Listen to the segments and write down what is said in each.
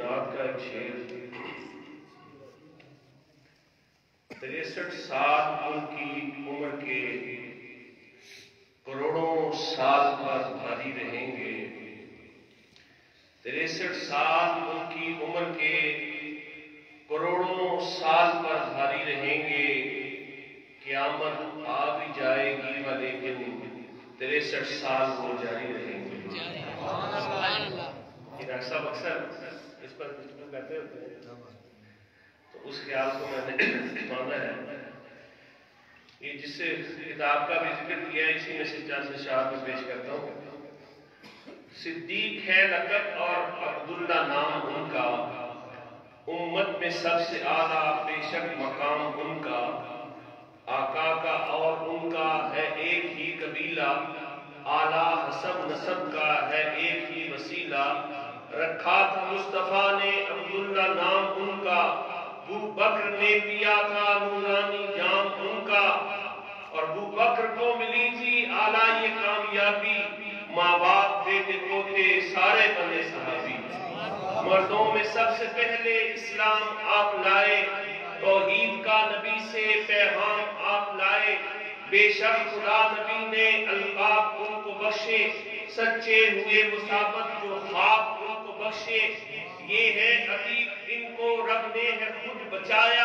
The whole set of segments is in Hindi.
नाथ का एक शेर। तिरसठ साल उनकी उम्र के करोड़ों साल पर भारी रहेंगे। तिरसठ साल उनकी उम्र के करोड़ों साल पर भारी रहेंगे। क्यामत आ भी जाएगी व लेकिन तिरसठ साल वो जारी रहेंगे। डॉक्टर साहब अक्सर पर करते होते हैं। तो उस ख्याल को मैंने माना है। ये जिससे किताब का भी ज़िक्र किया है इसी में से चंद शाह में पेश करता हूँ। सिद्दीक है लकब और अब्दुल्ला नाम उनका। उम्मत में सबसे आला बेशक मकाम उनका। आका का और उनका है एक ही कबीला। आला हसब नसब का है एक ही वसीला। रखा था मुस्तफ़ा ने अब्दुल्ला नाम उनका, बू बकर ने पिया था नूरानी जाम उनका, और बू बकर को मिली थी आला ये कामयाबी माँ बाप बेटे पोते सारे बने सहाबी। मर्दों में सबसे पहले इस्लाम आप लाए, तौहीद का नबी से पैगाम आप लाए, बेशक खुदा नबी ने अल्काब उनको बख्शे, सच्चे हुए मुसाबत जो खाब बख्शे। ये है अतीब इनको रब ने है खुद बचाया।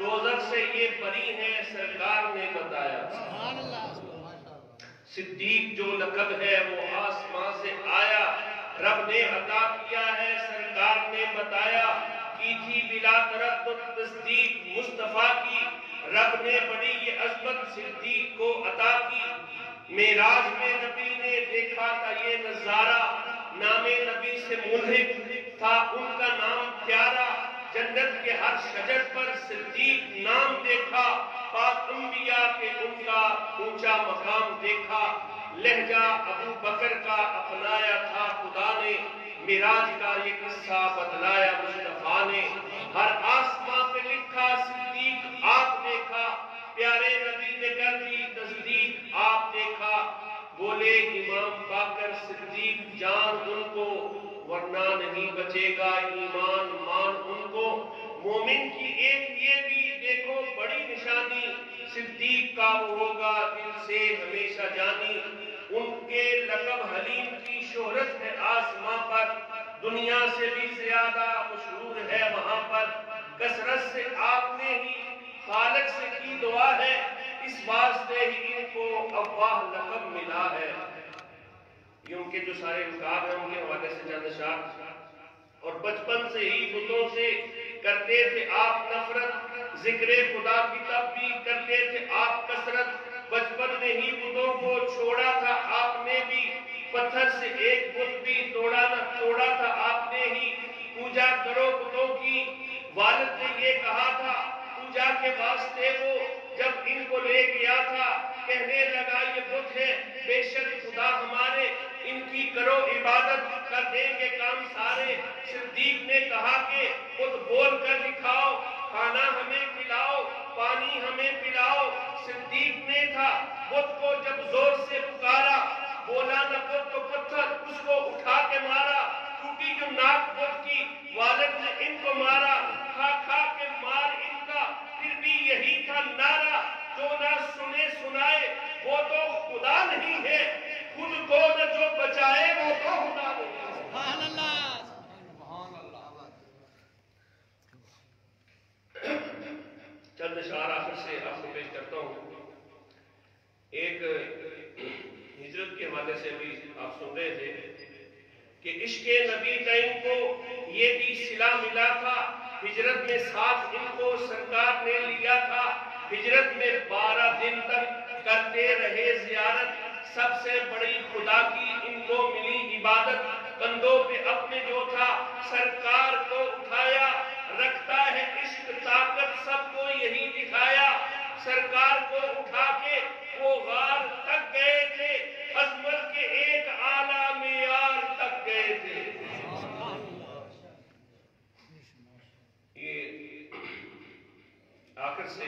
दोजख से ये परी है सरकार ने बताया। सिद्दीक जो लकब है, वो आसमां से आया। रब ने अता किया है, सरकार ने बताया। की थी बिला तस्दीक मुस्तफ़ा की। रब ने बड़ी ये अजमत सिद्दीक को अता की। मेराज में नबी ने देखा था ये नज़ारा। नामे नबी से मुल्हिक था। उनका नाम प्यारा, जन्नत के हर शजर पर सिद्दीक नाम देखा। पाक अंबिया के उनका ऊँचा मकाम देखा। लहजा अबू बकर का अपनाया था खुदा ने। मिराज का ये किस्सा बदलाया मुस्तफ़ा ने। हर आसमां पे लिखा सिद्दीक आप देखा प्यारे नबी ने कर दी तस्दीक आप देखा बोले इमाम बाकर सिद्दीक जान उनको, वरना नहीं बचेगा ईमान, मान उनको। मोमिन की एक ये भी देखो, बड़ी निशानी, सिद्दीक का होगा दिल से हमेशा जानी। उनके लकब हलीम की शोहरत है आसमां पर, दुनिया से भी ज़्यादा मशहूर है वहाँ पर। कसरत से आपने ही, खालक से की दुआ ही अफवाह लकब मिला है। ये उनके जो सारे उनकार हैं उनके हवाले से चंद शाह और बचपन से ही बुतों से करते थे आप नफरत। ज़िक्र खुदा की तब भी करते थे आप कसरत। बचपन में ही बुतों को छोड़ा था आपने भी। पत्थर से एक बुत भी तोड़ा न तोड़ा था आपने ही। पूजा करो बुतों की। वालिद ने ये कहा था, पूजा के वास्ते वो जब इनको ले गया था कहने लगा, ये बुद्ध है, बेशक खुदा हमारे, इनकी करो इबादत कर देंगे काम सारे। सिद्दीक ने कहा कि, खुद बोल कर दिखाओ, खाना हमें खिलाओ पानी हमें पिलाओ। सिद्दीक ने था, बुद्ध को जब ज़ोर से पुकारा, बोला, न बुद्ध तो पत्थर, उसको उठा के मारा टूटी जो नाक बुत की वालिद ने इनको मारा खा खा के मार इनका फिर भी यही था नारा जो ना सुने सुनाए वो तो खुदा नहीं है खुद को न जो बचाए वो तो खुदा नहीं चंद शार आखिर से आपको पेश करता हूँ। एक, हिजरत के हवाले से भी आप सुन रहे थे कि इश्क नबी का इनको ये भी सिला मिला था, हिजरत में साथ इनको सरकार ने लिया था, हिजरत में बारह दिन तक करते रहे जियारत, सबसे बड़ी खुदा की इनको मिली इबादत, कंधों पे अपने जो था, सरकार को उठाया रखता है इश्क ताकत सबको यही दिखाया सरकार को उठा के वो गार तक गए थे अजमत के एक आला मेयार तक गए थे ये से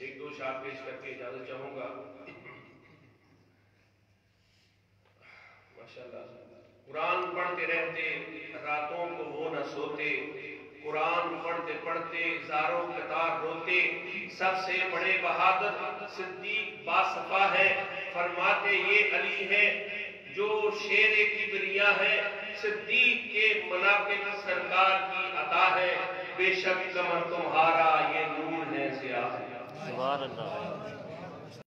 एक दो शार पेश करके इजाज़त चाहूँगा। माशाल्लाह। कुरान पढ़ते रहते, रातों को वो न सोते। कुरान पढ़ते पढ़ते हज़ारों कतार रोते। सबसे बड़े बहादुर सिद्दीक बासफा है। फरमाते, ये अली है जो शेर की बिरिया है। सिद्दीक के मनाकिब सरकार की अता है। बेशक कमर तुम्हारा ये नूर है सुभान अल्लाह।